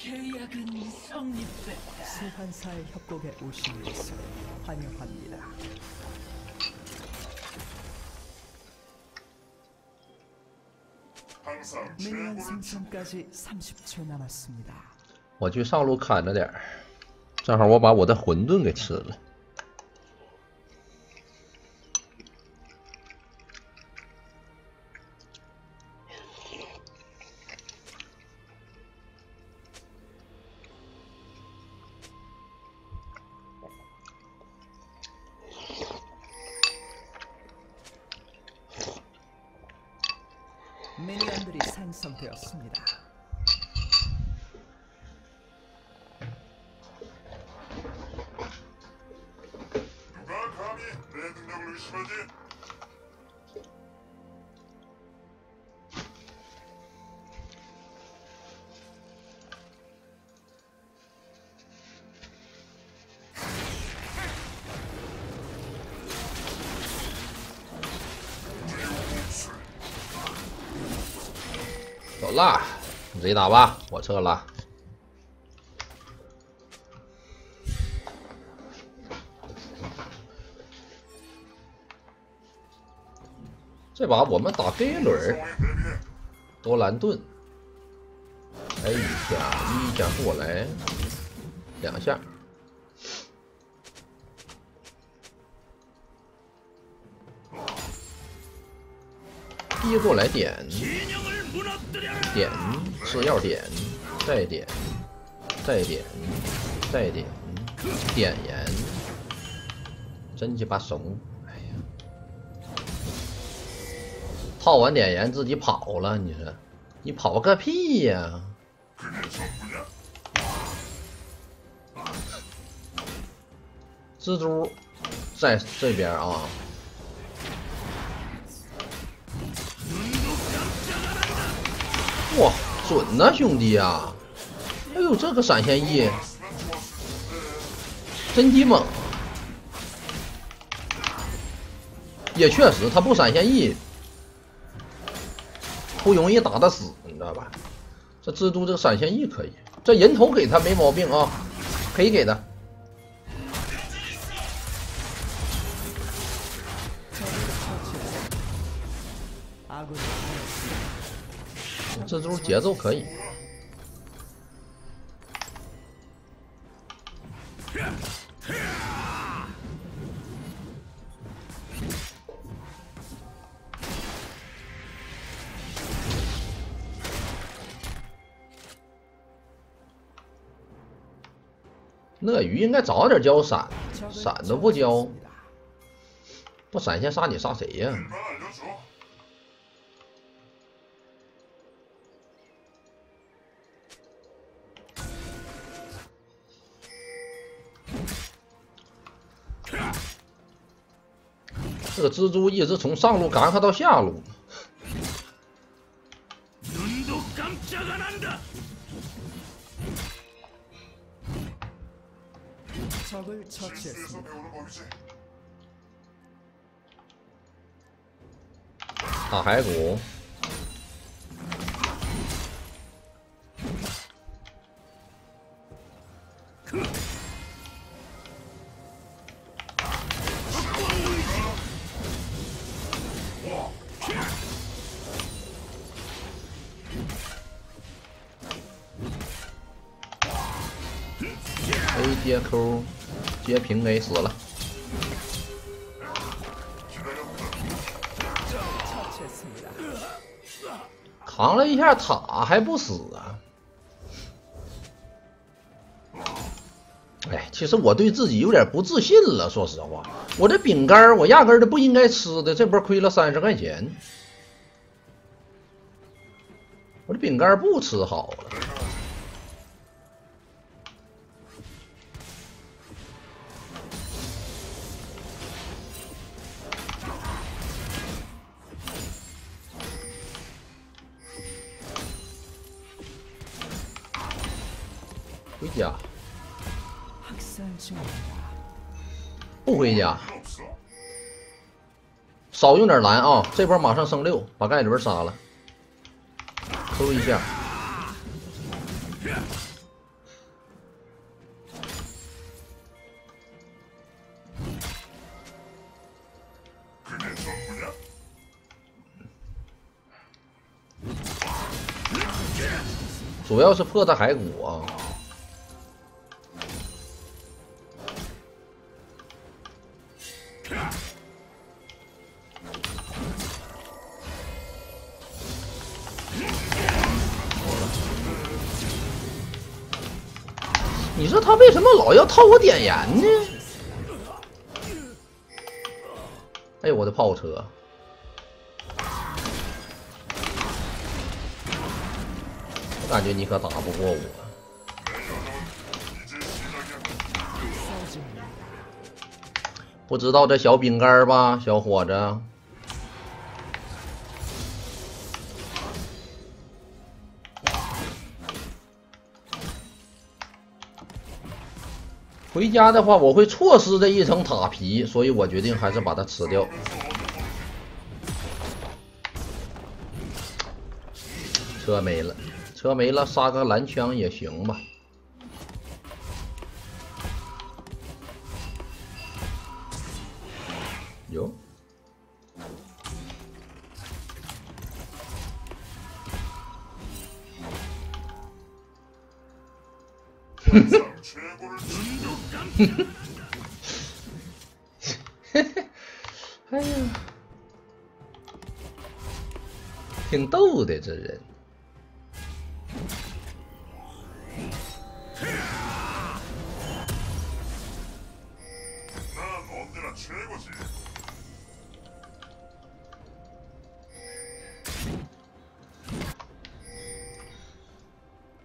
계약은 성립됐다. 소환사의 협곡에 오신 것을 환영합니다. 항상 미니언 최고를 생성까지 30초 남았습니다. 我去上路看着点儿，正好我把我的混沌给吃了。 상성되었습니다. 啦，你自己打吧，我撤了。这把我们打飞轮，多兰盾。哎，一下，一下，过来，两下。一过来，点。点是要点，再点，再点，再点。点盐真鸡巴怂，哎呀，套完点盐自己跑了。你说你跑个屁呀？蜘蛛在这边啊。哇，准呐、兄弟呀、哎呦，这个闪现 E 真鸡猛，也确实，他不闪现 E 不容易打得死，你知道吧？这蜘蛛这个闪现 E 可以，这人头给他没毛病啊，可以给的。这周节奏可以。那鱼应该早点交闪闪都不交。不闪现杀你杀谁呀？这个蜘蛛一直从上路赶他到下路。大海谷。接 Q 接平 A 死了，扛了一下塔还不死啊！哎，其实我对自己有点不自信了，说实话，我这饼干我压根儿就不应该吃的，这波亏了三十块钱，我这饼干不吃好了。家，不回家。少用点蓝啊！这波马上升六，把盖伦杀了，偷一下。主要是破他骸骨啊。说他为什么老要套我点烟呢？哎呦，我的炮车！我感觉你可打不过我。不知道这小饼干吧，小伙子？回家的话，我会错失这一层塔皮，所以我决定还是把它吃掉。车没了，车没了，杀个蓝枪也行吧。有。哎呀，挺逗的这人。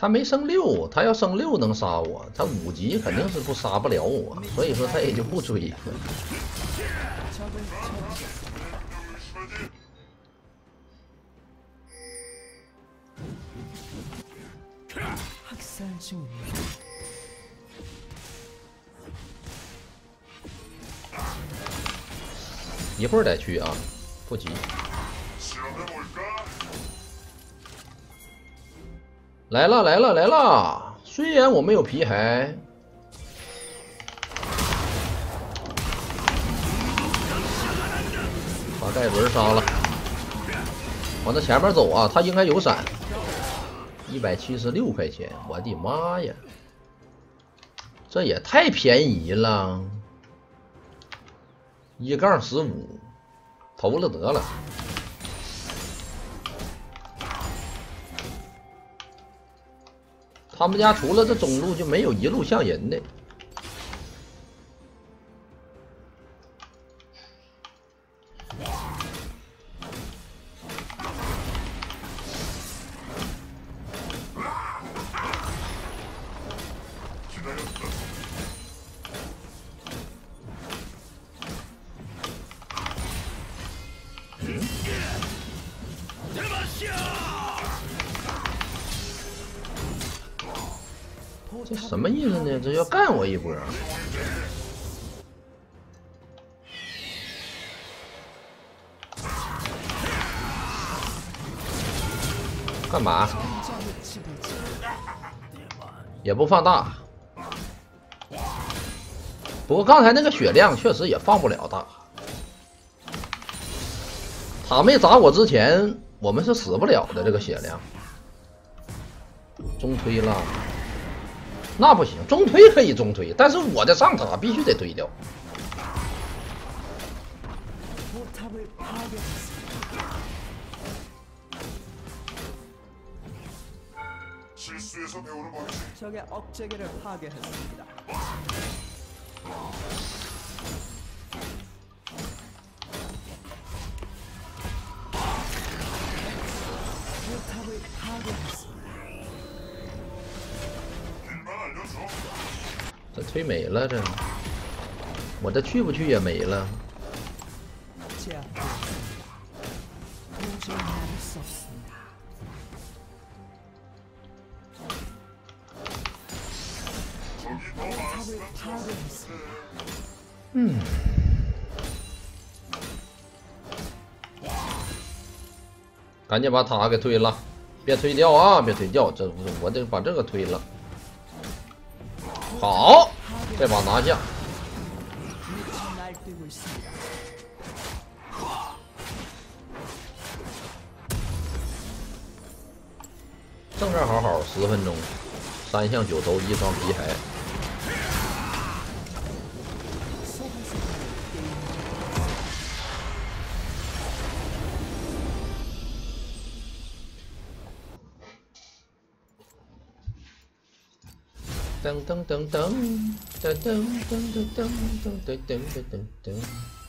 他没升六，他要升六能杀我，他五级肯定是不杀不了我，所以说他也就不追了。一会儿再去啊，不急。来了来了来了！虽然我没有皮孩，把盖伦杀了，往那前面走啊！他应该有闪，一百七十六块钱，我的妈呀！这也太便宜了，一杠十五，投了得了。他们家除了这中路就没有一路像人的。这什么意思呢？这要干我一波？干嘛？也不放大。不过刚才那个血量确实也放不了大。塔没砸我之前，我们是死不了的。这个血量，中推了。那不行，中推可以中推，但是我的上塔必须得推掉。推没了，这我这去不去也没了。嗯，赶紧把塔给推了，别推掉啊！别推掉，这我得把这个推了。好，这把拿下。正正好好十分钟，三项九头一双皮鞋。噔噔噔噔噔噔噔噔噔噔噔噔噔噔。